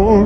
world